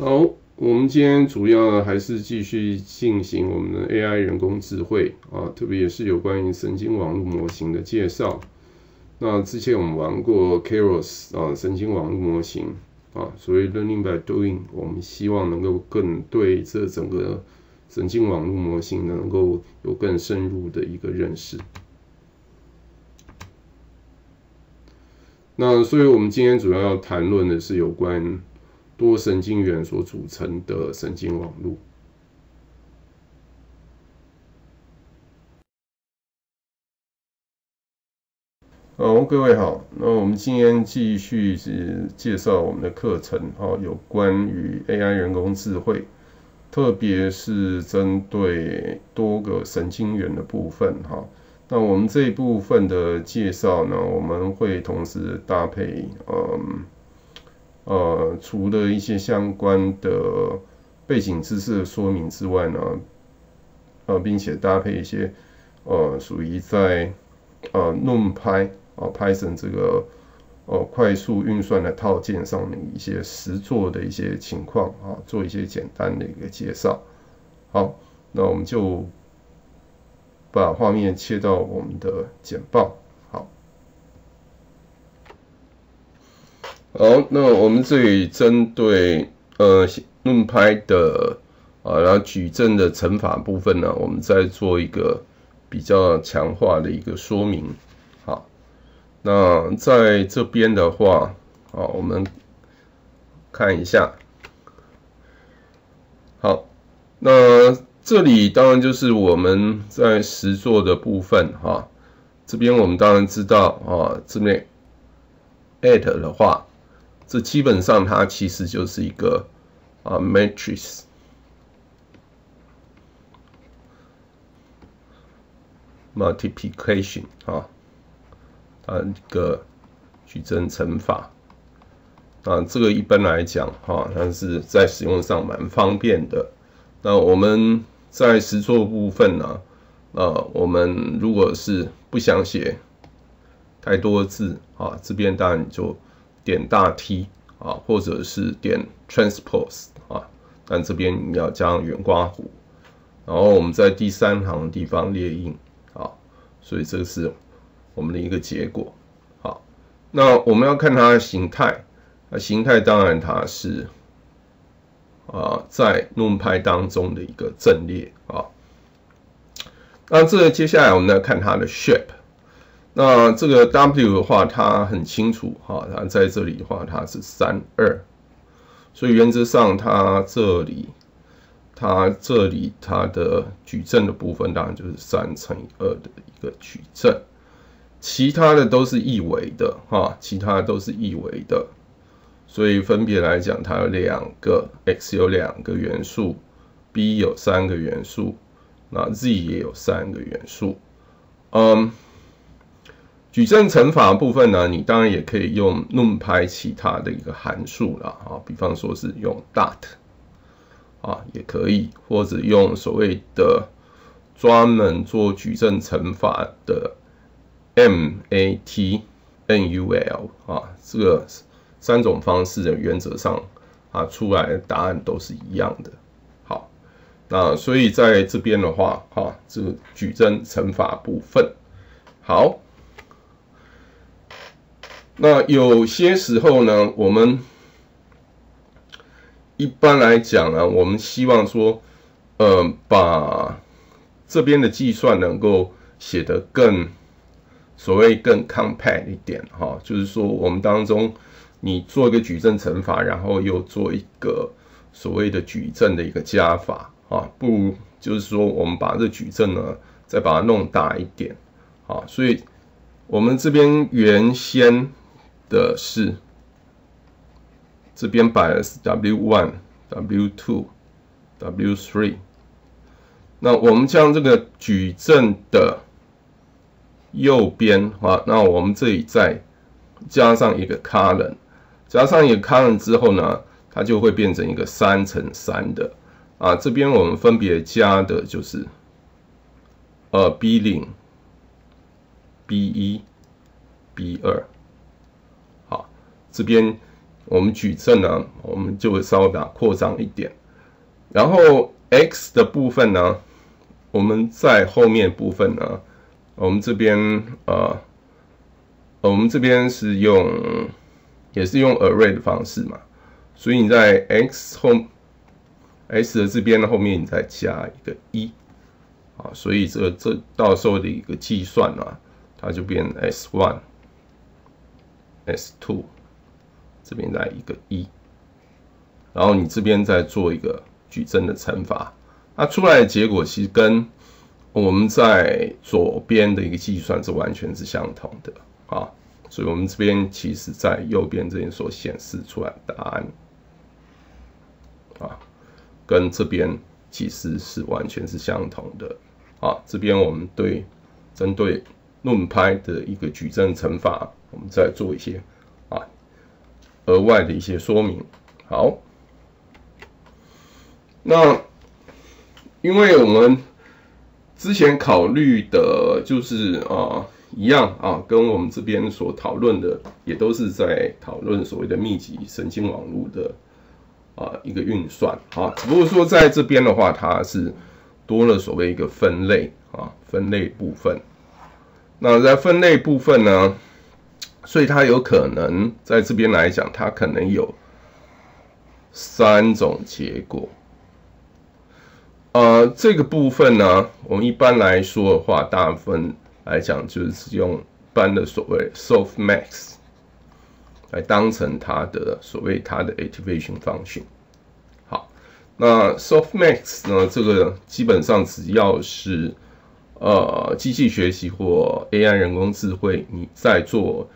好，我们今天主要还是继续进行我们的 AI 人工智慧啊，特别是有关于神经网络模型的介绍。那之前我们玩过 Keros 啊，神经网络模型啊，所谓 Learning by Doing，我们希望能够更对这整个神经网络模型能够有更深入的一个认识。那所以，我们今天主要要谈论的是有关多神经元所组成的神经网络。好，各位好，那我们今天继续是介绍我们的课程，哈，有关于 AI 人工智慧，特别是针对多个神经元的部分，哈。那我们这一部分的介绍呢，我们会同时搭配，嗯，呃，除了一些相关的背景知识的说明之外呢，呃，并且搭配一些，呃，属于在呃 NumPy 啊 Python 这个呃快速运算的套件上面一些实作的一些情况啊，做一些简单的一个介绍。好，那我们就。把画面切到我们的简报，好，那我们这里针对呃论拍的啊，然后矩阵的乘法部分呢，我们再做一个比较强化的一个说明，好，那在这边的话，好，我们看一下，好，那。这里当然就是我们在实作的部分哈，这边我们当然知道啊，这边 at 的话，这基本上它其实就是一个啊 matrix multiplication 啊，它一个矩阵乘法啊，这个一般来讲哈，它是在使用上蛮方便的。那我们在实作部分呢，呃，我们如果是不想写太多字啊，这边当然就点大 T 啊，或者是点 transpose 啊，但这边你要加上圆刮弧，然后我们在第三行的地方列印啊，所以这个是我们的一个结果。好，那我们要看它的形态，那形态当然它是。啊，在 NumPy 当中的一个阵列啊，那这接下来我们来看它的 shape。那这个 W 的话，它很清楚哈，它在这里的话，它是三二，所以原则上它这里，它这里它的矩阵的部分当然就是三乘以二的一个矩阵，其他的都是一维的哈，其他都是一维的。所以分别来讲，它有两个 x 有两个元素，b 有三个元素，那 z 也有三个元素。嗯，矩阵乘法部分呢，你当然也可以用 NumPy 其他的一个函数了啊，比方说是用 dot 啊，也可以，或者用所谓的专门做矩阵乘法的 MATNUL 啊，这个。三种方式的原则上啊，出来的答案都是一样的。好，那所以在这边的话，哈，这个矩阵乘法部分，好，那有些时候呢，我们一般来讲呢，我们希望说，呃，把这边的计算能够写得更所谓更 compact 一点，哈，就是说我们当中。你做一个矩阵乘法，然后又做一个所谓的矩阵的一个加法啊，不如就是说我们把这矩阵呢再把它弄大一点啊，所以我们这边原先的是这边摆的是 W one、W two、W three，那我们将这个矩阵的右边啊，那我们这里再加上一个 column。加上一个 column 之后呢，它就会变成一个三乘三的啊。这边我们分别加的就是呃 B 零、B 一、B 二。这边我们矩阵呢，我们就会稍微把它扩张一点。然后 x 的部分呢，我们在后面部分呢，我们这边呃，我们这边是用也是用 array 的方式嘛，所以你在 x 后 x 的这边的后面，你再加一个一啊，所以这这到时候的一个计算啊，它就变 s one s two。这边来一个一，然后你这边再做一个矩阵的乘法，那出来的结果其实跟我们在左边的一个计算是完全是相同的啊，所以我们这边其实在右边这边所显示出来的答案啊，跟这边其实是完全是相同的啊。这边我们对针对论拍的一个矩阵乘法，我们再做一些。额外的一些说明，好，那因为我们之前考虑的就是啊一样啊，跟我们这边所讨论的也都是在讨论所谓的密集神经网络的啊一个运算。啊，只不过说在这边的话，它是多了所谓一个分类啊分类部分，那在分类部分呢？所以它有可能在这边来讲，它可能有三种结果。呃，这个部分呢，我们一般来说的话，大部分来讲就是用一般的所谓 softmax 来当成它的所谓它的 activation function。好，那 softmax 呢，这个基本上只要是呃机器学习或 AI 人工智慧，你在做。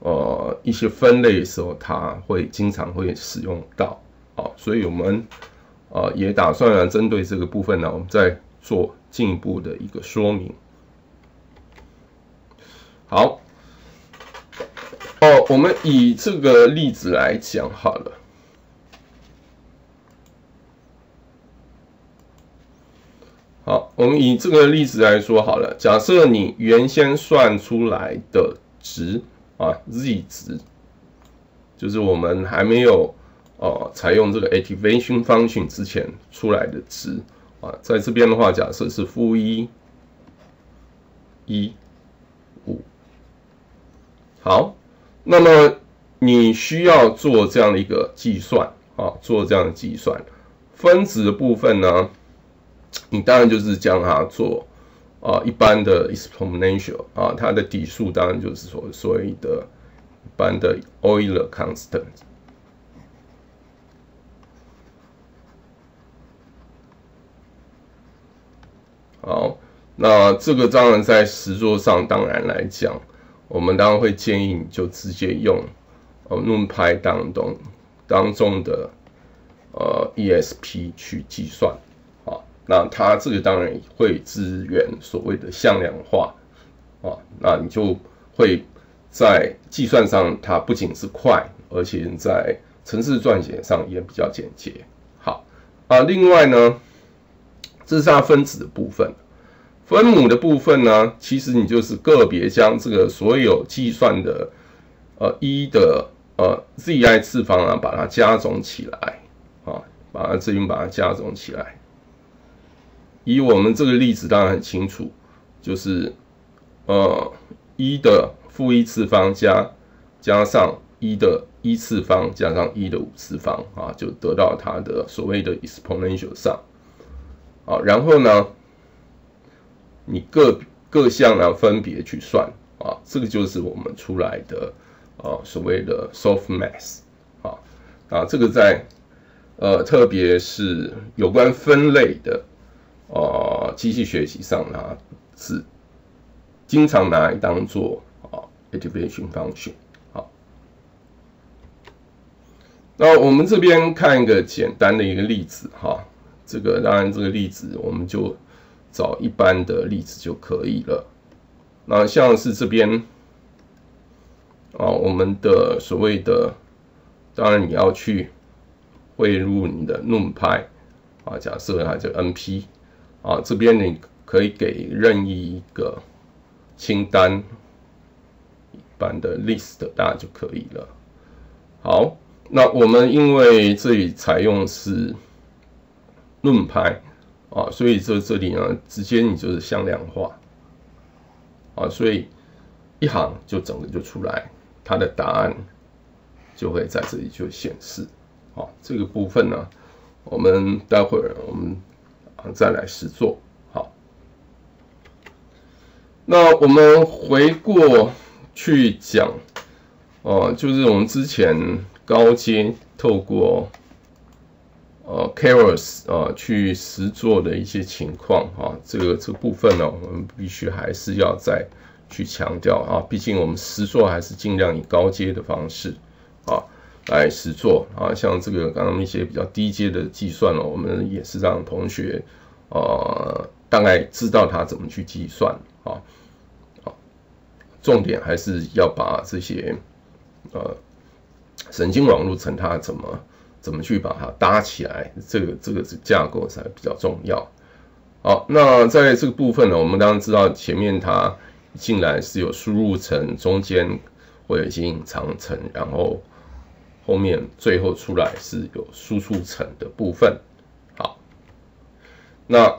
呃，一些分类的时候，它会经常会使用到，啊，所以我们呃也打算呢，针对这个部分呢，我们再做进一步的一个说明。好，哦，我们以这个例子来讲好了。好，我们以这个例子来说好了，假设你原先算出来的值。啊，z 值就是我们还没有呃采用这个 activation function 之前出来的值啊，在这边的话，假设是负一一五，好，那么你需要做这样的一个计算啊，做这样的计算，分子的部分呢，你当然就是将它做。啊，一般的 exponential 啊，它的底数当然就是所所谓的一般的 Euler constant。好，那这个当然在实作上，当然来讲，我们当然会建议你就直接用呃 NumPy 当中当中的呃 ESP 去计算。那它这个当然会支援所谓的向量化啊，那你就会在计算上它不仅是快，而且在程式撰写上也比较简洁。好啊，另外呢，这是它分子的部分，分母的部分呢，其实你就是个别将这个所有计算的呃一的呃 zi 次方啊，把它加总起来啊，把它这边把它加总起来。以我们这个例子当然很清楚，就是呃一的负一次方加加上一的一次方加上一的五次方啊，就得到它的所谓的 exponential 上啊，然后呢，你各各项呢分别去算啊，这个就是我们出来的啊所谓的 soft mass 啊啊，这个在呃特别是有关分类的。呃，机器学习上呢是经常拿来当做啊 activation function。好，那我们这边看一个简单的一个例子哈，这个当然这个例子我们就找一般的例子就可以了。那像是这边啊，我们的所谓的，当然你要去汇入你的 NumPy 啊，假设它叫 NP。啊，这边你可以给任意一个清单，一般的 list 大就可以了。好，那我们因为这里采用是论拍啊，所以这这里呢，直接你就是向量化啊，所以一行就整个就出来，它的答案就会在这里就显示。好，这个部分呢，我们待会儿我们再来实做。好，那我们回过去讲，哦，就是我们之前。高阶透过呃 Keras 啊去实做的一些情况啊，这个这部分呢，我们必须还是要再去强调啊，毕竟我们实做还是尽量以高阶的方式啊来实做啊，像这个刚刚一些比较低阶的计算呢，我们也是让同学呃大概知道他怎么去计算啊，好，重点还是要把这些呃。神经网络层它怎么怎么去把它搭起来？这个这个是架构才比较重要。好，那在这个部分呢，我们当然知道前面它进来是有输入层，中间会有一些隐藏层，然后后面最后出来是有输出层的部分。好，那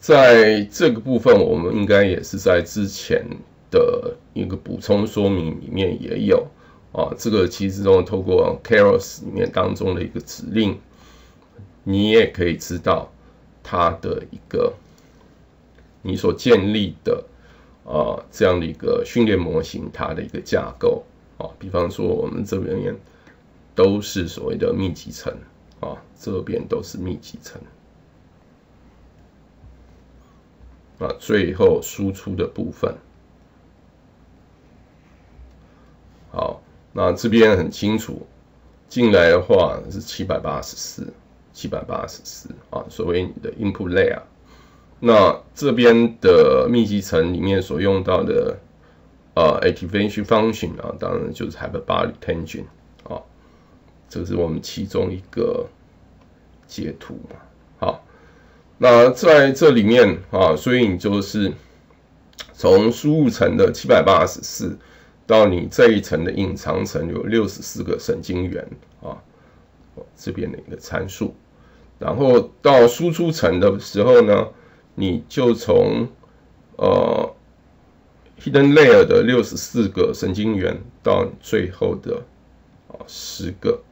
在这个部分，我们应该也是在之前的一个补充说明里面也有。啊，这个其实中透过 Keras 里面当中的一个指令，你也可以知道它的一个你所建立的啊这样的一个训练模型，它的一个架构啊，比方说我们这边都是所谓的密集层啊，这边都是密集层啊，最后输出的部分好。那这边很清楚，进来的话是七百八十四，七百八十四啊，所谓你的 input layer。那这边的密集层里面所用到的呃 activation function 啊，当然就是 hyper body tangent，这是我们其中一个截图嘛。好，那在这里面啊，所以你就是从输入层的七百八十四。到你这一层的隐藏层有六十四个神经元啊，这边的一个参数，然后到输出层的时候呢，你就从呃 hidden layer 的六十四个神经元到最后的啊十个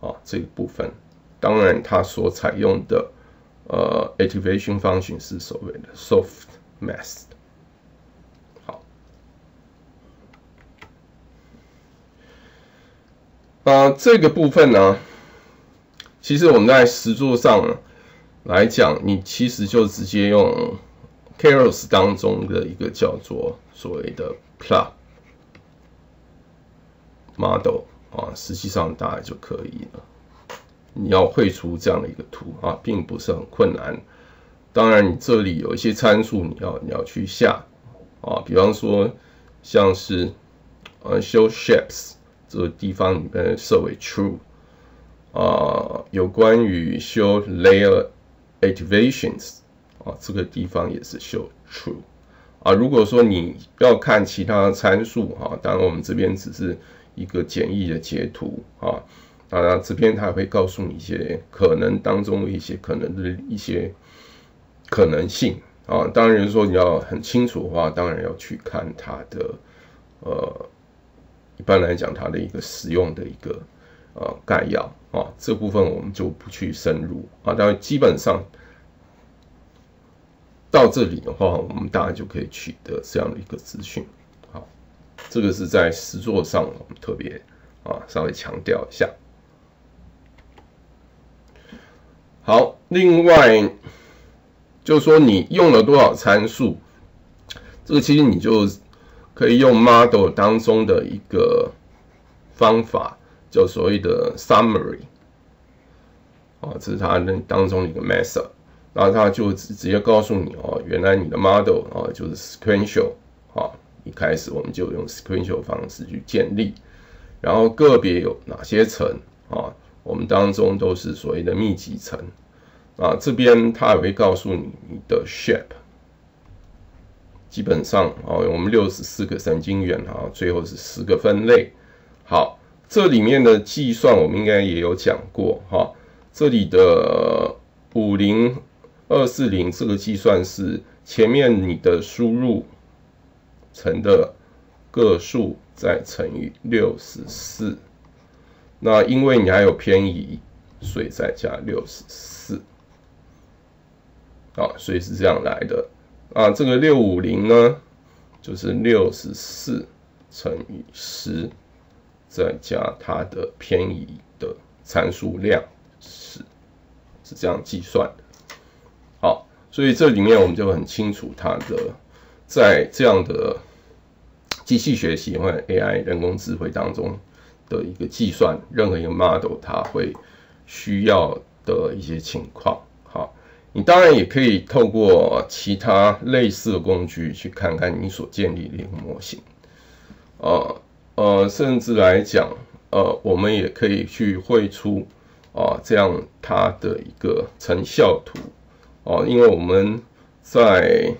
啊这一部分，当然它所采用的呃 activation function 是所谓的 soft mask。啊，这个部分呢，其实我们在实作上来讲，你其实就直接用 Keras 当中的一个叫做所谓的 Plot Model 啊，实际上大概就可以了。你要绘出这样的一个图啊，并不是很困难。当然，你这里有一些参数，你要你要去下啊，比方说像是呃 Show Shapes。这个地方里面设为 true 啊，有关于 show layer activations 啊，这个地方也是 show true 啊。如果说你要看其他参数啊，当然我们这边只是一个简易的截图啊，当然这边它会告诉你一些可能当中的一些可能的一些可能性啊。当然说你要很清楚的话，当然要去看它的呃。一般来讲，它的一个使用的一个呃概要啊，这部分我们就不去深入啊。当然，基本上到这里的话，我们大家就可以取得这样的一个资讯。这个是在实作上我们特别啊稍微强调一下。好，另外就是说你用了多少参数，这个其实你就。可以用 model 当中的一个方法，叫所谓的 summary，啊，这是它那当中一个 method，然后它就直直接告诉你哦，原来你的 model 啊就是 sequential，啊，开始我们就用 sequential 方式去建立，然后个别有哪些层啊，我们当中都是所谓的密集层，啊，这边它也会告诉你你的 shape。基本上啊，我们六十四个神经元啊，最后是十个分类。好，这里面的计算我们应该也有讲过哈。这里的五零二四零这个计算是前面你的输入乘的个数再乘以六十四，那因为你还有偏移，所以再加六十四。啊，所以是这样来的啊。这个六五零呢，就是六十四乘以十，再加它的偏移的参数量是是这样计算的。好，所以这里面我们就很清楚它的在这样的机器学习或者 AI 人工智慧当中的一个计算，任何一个 model 它会需要的一些情况。好你当然也可以透过其他类似的工具去看看你所建立的一个模型，呃呃，甚至来讲，呃，我们也可以去绘出啊这样它的一个成效图，哦，因为我们在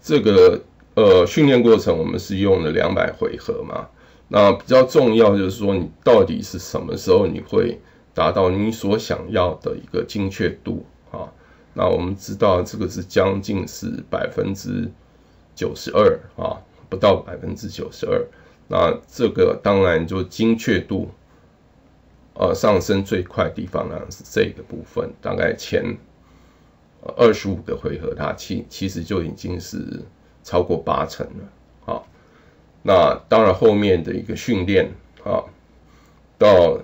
这个呃训练过程，我们是用了两百回合嘛，那比较重要就是说，你到底是什么时候你会。达到你所想要的一个精确度啊，那我们知道这个是将近是百分之九十二啊，不到百分之九十二。那这个当然就精确度呃上升最快的地方呢是这个部分，大概前二十五个回合，它其其实就已经是超过八成了啊。那当然后面的一个训练啊，到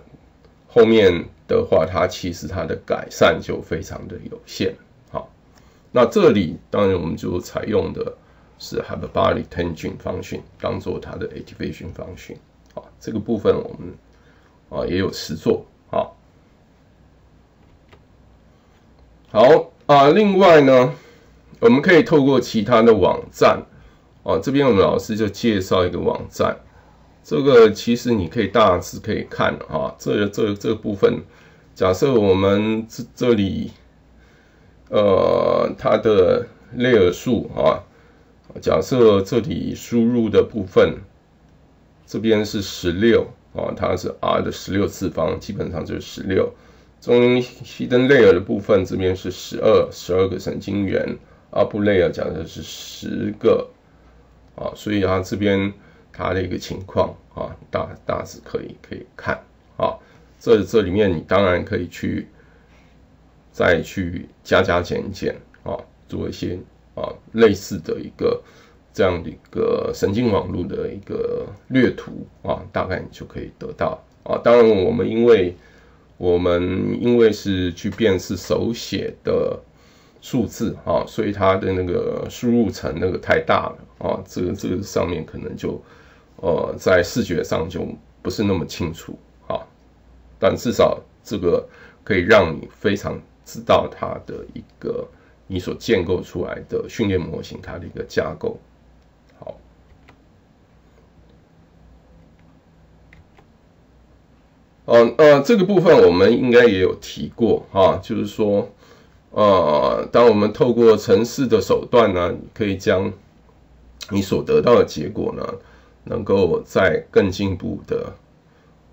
后面的话，它其实它的改善就非常的有限。好，那这里当然我们就采用的是 h a b a r i tangent function 当做它的 activation 方训。好，这个部分我们啊也有实做。好，好啊，另外呢，我们可以透过其他的网站啊，这边我们老师就介绍一个网站。这个其实你可以大致可以看啊，这这这部分，假设我们这这里，呃，它的 layer 数啊，假设这里输入的部分，这边是十六啊，它是 r 的十六次方，基本上就是十六。中 hidden layer 的部分这边是十二，十二个神经元。upper layer 假设是十个啊，所以它这边。它的一个情况啊，大大致可以可以看啊，这这里面你当然可以去再去加加减减啊，做一些啊类似的一个这样的一个神经网络的一个略图啊，大概你就可以得到啊。当然我们因为我们因为是去辨识手写的数字啊，所以它的那个输入层那个太大了啊，这个这个上面可能就。呃，在视觉上就不是那么清楚啊，但至少这个可以让你非常知道它的一个你所建构出来的训练模型它的一个架构。呃呃，这个部分我们应该也有提过啊，就是说，呃，当我们透过程式的手段呢，可以将你所得到的结果呢。能够在更进步的，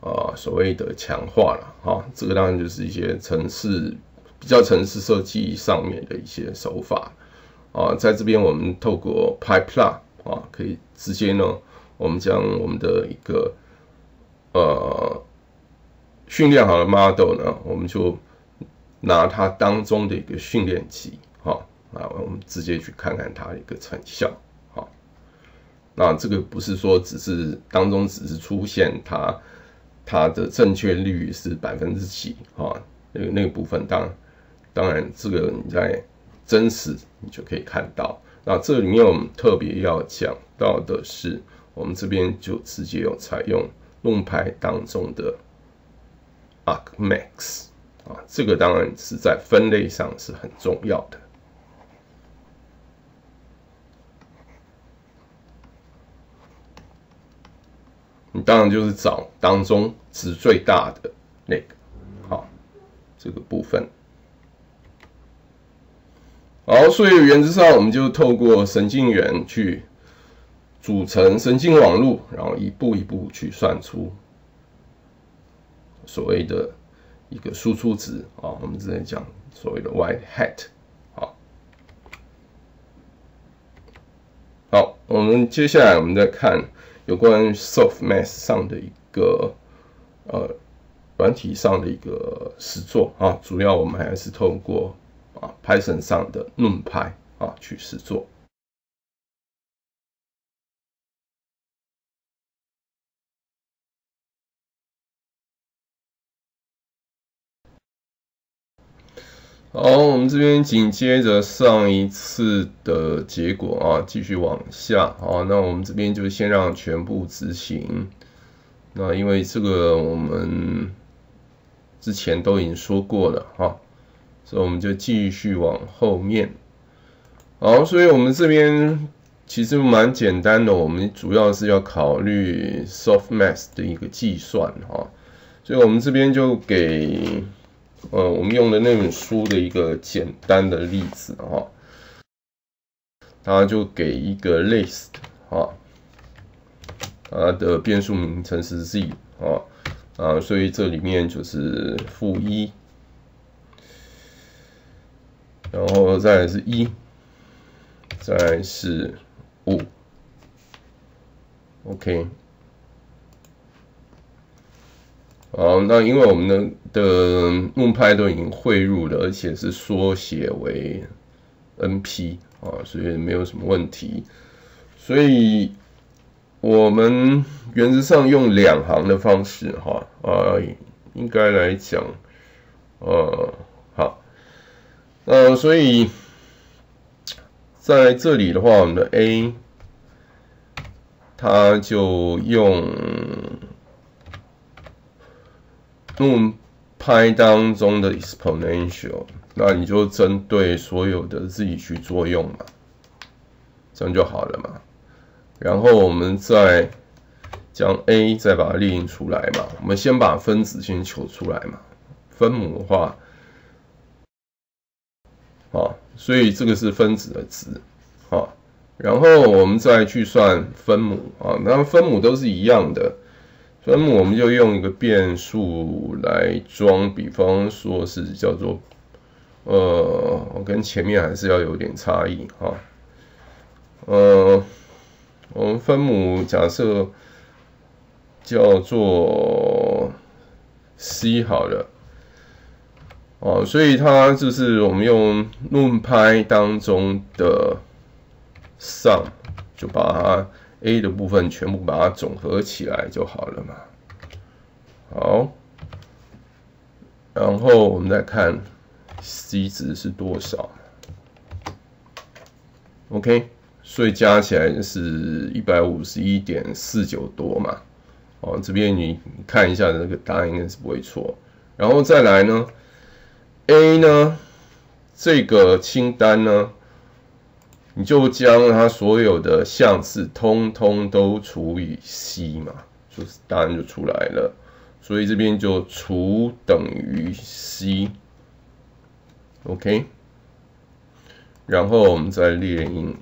啊，所谓的强化了哈，这个当然就是一些城市比较城市设计上面的一些手法啊，在这边我们透过 Pipeline 啊，可以直接呢，我们将我们的一个呃训练好的 model 呢，我们就拿它当中的一个训练集哈啊，我们直接去看看它的一个成效。哈那这个不是说只是当中只是出现它它的正确率是百分之几啊？那个那个部分当当然这个你在真实你就可以看到。那这里面我们特别要讲到的是，我们这边就直接有采用论牌当中的 Arcmax 啊，这个当然是在分类上是很重要的。你当然就是找当中值最大的那个，好，这个部分。好，所以原则上我们就透过神经元去组成神经网络，然后一步一步去算出所谓的一个输出值啊，我们之前讲所谓的 white hat。好，好，我们接下来我们再看有关 softmax 上的一个呃软体上的一个实作啊，主要我们还是透过啊 Python 上的 NumPy 啊去实作。好，我们这边紧接着上一次的结果啊，继续往下。好，那我们这边就先让全部执行。那因为这个我们之前都已经说过了哈，所以我们就继续往后面。好，所以我们这边其实蛮简单的，我们主要是要考虑 softmax 的一个计算哈，所以我们这边就给。呃，我们用的那本书的一个简单的例子哈，它就给一个 list 哈，它的变数名称是 z 啊啊，所以这里面就是负一，然后再是一，再是五，OK。好，那因为我们的的木派都已经汇入了，而且是缩写为 NP 啊，所以没有什么问题。所以我们原则上用两行的方式哈啊，应该来讲，呃，好，呃，所以在这里的话，我们的 A 它就用。用派当中的 exponential，那你就针对所有的自己去作用嘛，这样就好了嘛。然后我们再将 a 再把它列印出来嘛。我们先把分子先求出来嘛。分母的话，啊，所以这个是分子的值，啊，然后我们再去算分母啊，那分母都是一样的。分母我们就用一个变数来装，比方说是叫做，呃，我跟前面还是要有点差异哈，呃，我们分母假设叫做 c 好了，哦，所以它就是我们用论拍当中的 sum 就把它。A 的部分全部把它总合起来就好了嘛。好，然后我们再看 c 值是多少。OK，所以加起来是一百五十一点四九多嘛。哦，这边你看一下这个答案应该是不会错。然后再来呢，a 呢这个清单呢。你就将它所有的项式通通都除以 c 嘛，就是答案就出来了。所以这边就除等于 c，OK。然后我们再列印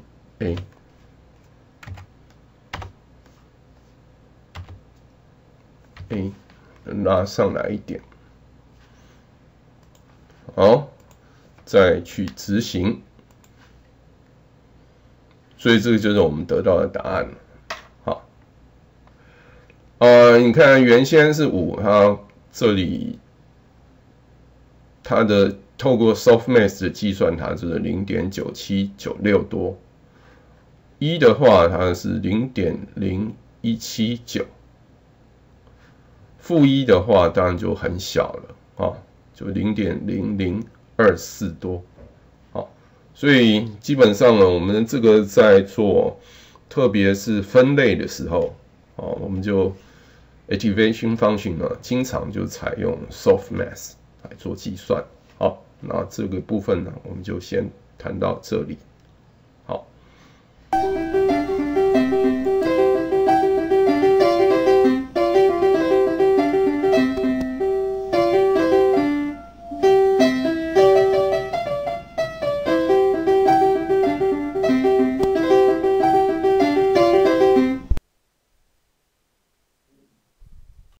a，a 拉上来一点，好，再去执行。所以这个就是我们得到的答案好，呃，你看原先是五，它这里它的透过 softmax 的计算，它就是零点九七九六多。一的话，它是零点零一七九。负一的话，当然就很小了啊，就零点零零二四多。所以基本上呢，我们这个在做，特别是分类的时候，哦，我们就 activation function 呢，经常就采用 soft mass 来做计算。好，那这个部分呢，我们就先谈到这里。